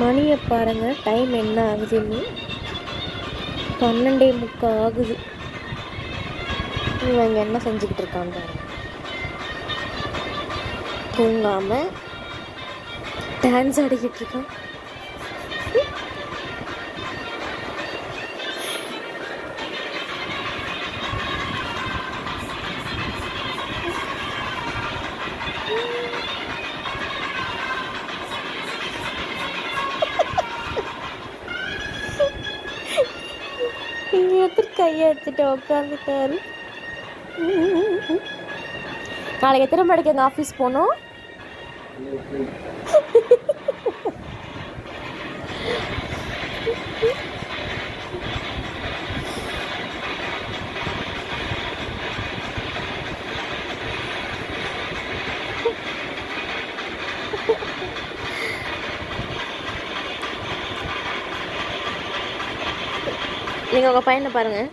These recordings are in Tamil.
மணியை பாருங்கள் டைம் என்ன ஆகுதுன்னு. பன்னெண்டே முக்கால் ஆகுது. இவங்க என்ன செஞ்சுக்கிட்டு இருக்காங்க தூங்காமல் டான்ஸ் ஆடிக்கிட்டு இருக்கான். எடுத்துகிட்டு உட்காந்துட்டாரு நாளைக்கு எத்தனை மணிக்கு எங்கள் ஆஃபீஸ் போகணும்? நீங்கள் உங்கள் பையனை பாருங்கள்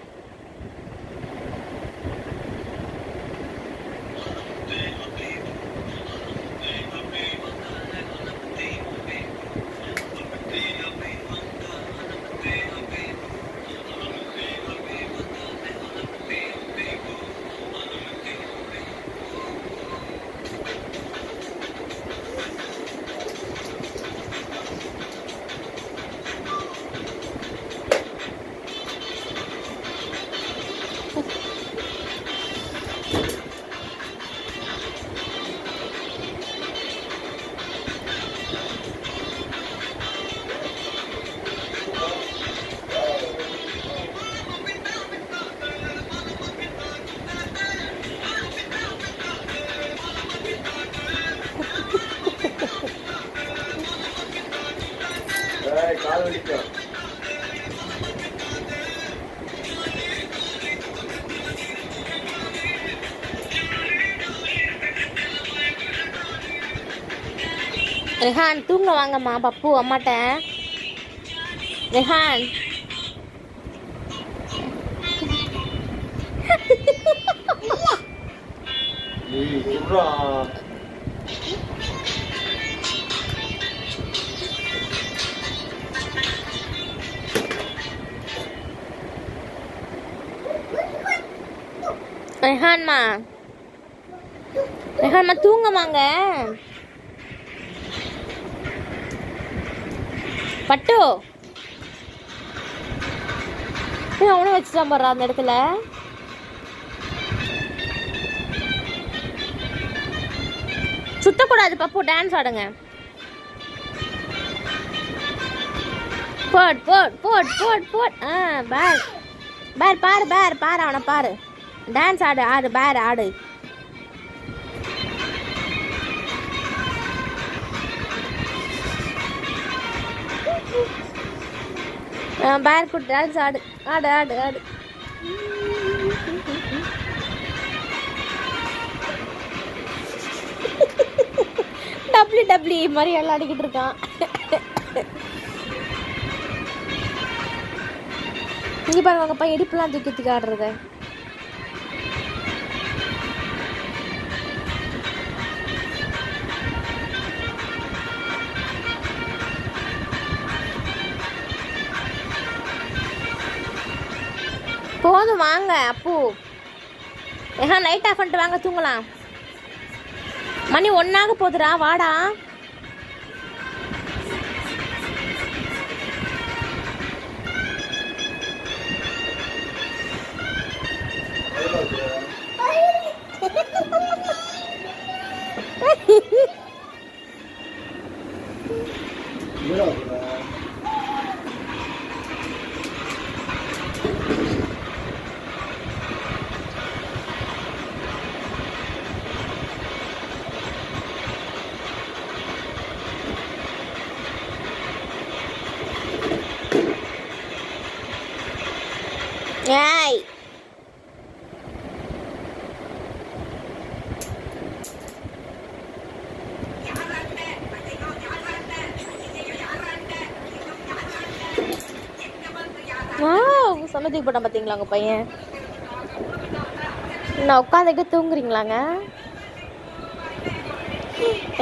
ரெஹான் தூங்க வாங்கம்மா பப்பு அம்மாட்ட ரெஹான் நீ சொல்றா ரெஹான்மா ரெஹான்மா தூங்கமாங்க பட்டு. ஏன் அவனும் வச்சுட்டான் பாரு அந்த இடத்துல. சுத்தக்கூடாது பப்பு டான்ஸ் ஆடுங்க. போட் போட் போட் போட் போட். ஆ பேர். பேர் பாரு பேர் பாரு அவனை பாரு. டான்ஸ் ஆடு ஆடு பேர் ஆடு. பேர் குட் டான்ஸ் ஆடு ஆடு ஆடு ஆடு. டப்ளி டப்ளி மாதிரி எல்லாம் ஆடிக்கிட்டு இருக்கான். இங்கே பாருங்க உங்க பையன் இடுப்புலாம் தூக்கி தூக்கி ஆடுறத போதும் வாங்க அப்பு. ஏன்னா லைட் ஆஃப் பண்ணிட்டு வாங்க தூங்கலாம். மணி ஒன்றாக போகுதுடா வாடா. என்னடா வாவ் சமைச்சு போட்டான் பார்த்தீங்களா உங்கள் பையன்? நான் உட்காந்துக்கிட்டு தூங்குறீங்களாங்க?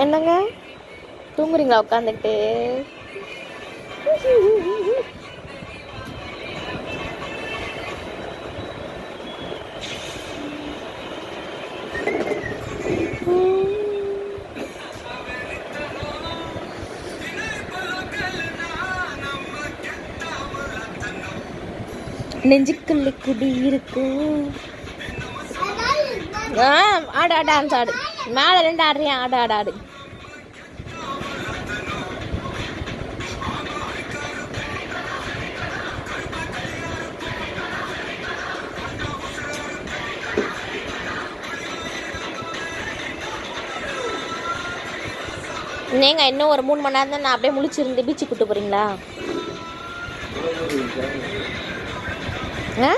என்னங்க? தூங்குறீங்களா உட்காந்துக்கிட்டு நெஞ்சுக்குள்ள குடி இருக்கும் ஆ ஆடு ஆடு டான்ஸ் ஆடு. மேலே ரெண்டு ஆடுறியா ஆடு ஆடு ஆடு? நீங்க இன்னும் ஒரு மூணு மணி நேரம் தான் நான் அப்படியே முழிச்சிருந்து பீச்சுக்கு கூட்டு போறீங்களா? ஆ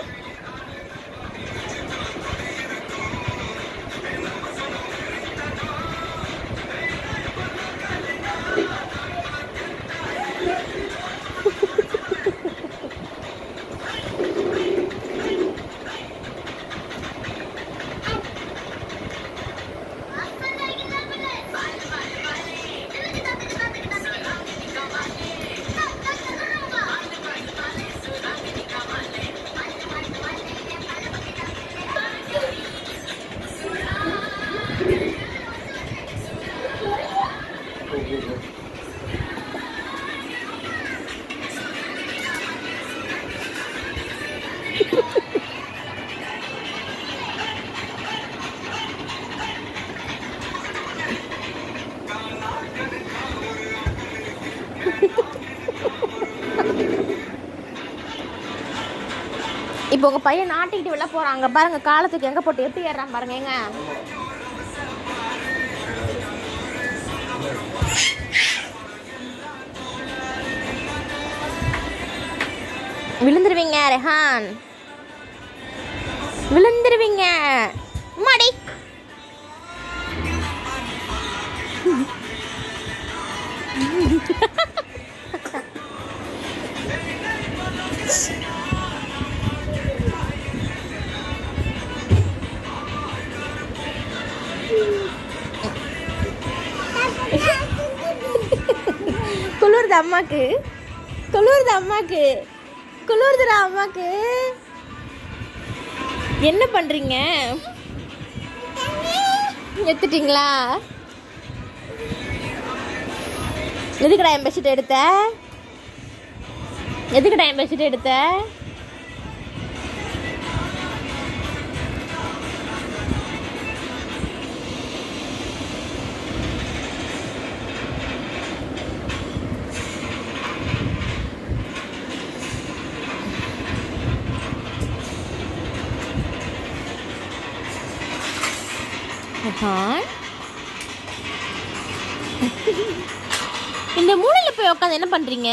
உங்க பையன் நாட்டிக்கிட்டு வெளில போறாங்க பாருங்க காலத்துக்கு எங்க போட்டு எப்படி ஏறான் பாருங்க எங்க விழுந்துருவீங்க ரெஹான். விழுந்துருவீங்க. மாடி ha அம்மாக்கு குளிருது அம்மாக்கு குளிருதுடா அம்மாக்கு என்ன பண்றீங்க? எடுத்துட்டீங்களா? எதுக்குடா என் பெட்ஷீட் எடுத்த? எதுக்குடா என் பெட்ஷீட் எடுத்த? ஹாய் இந்த மூலையில போய் உட்காந்து என்ன பண்ணுறீங்க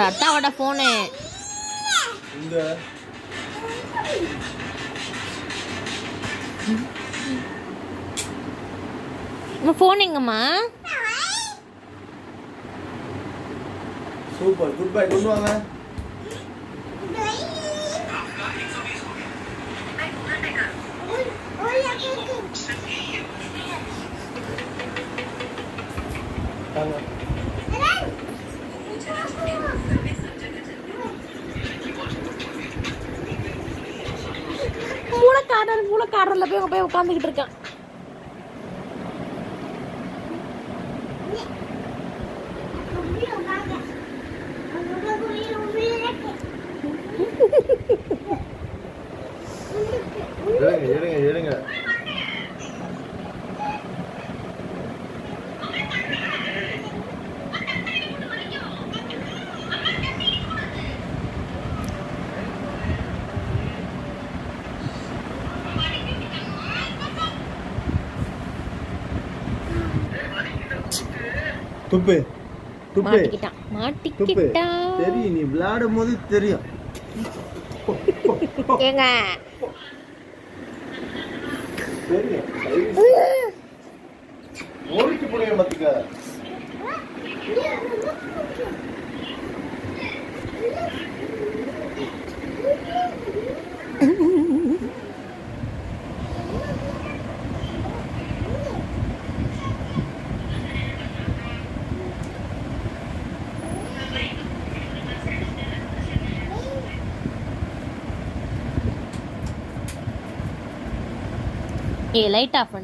அத்தாவோட ஃபோனு இந்த. உங்கள் ஃபோன் எங்கம்மா? சூப்பர் குட் பை கொண்டு வாங்க. தாங்க. மூளைக்காரன் மூளைக்காரரில் போய் போய் உட்காந்துக்கிட்டு இருக்கான். துப்பு. துப்பு. துப்பு தெரியும் நீ விளையாடும் போது தெரியும். ஏங்க. ஓடிட்டு போனீங்க பாத்துக்க. ஏ லைட் ஆஃப் பண்ணு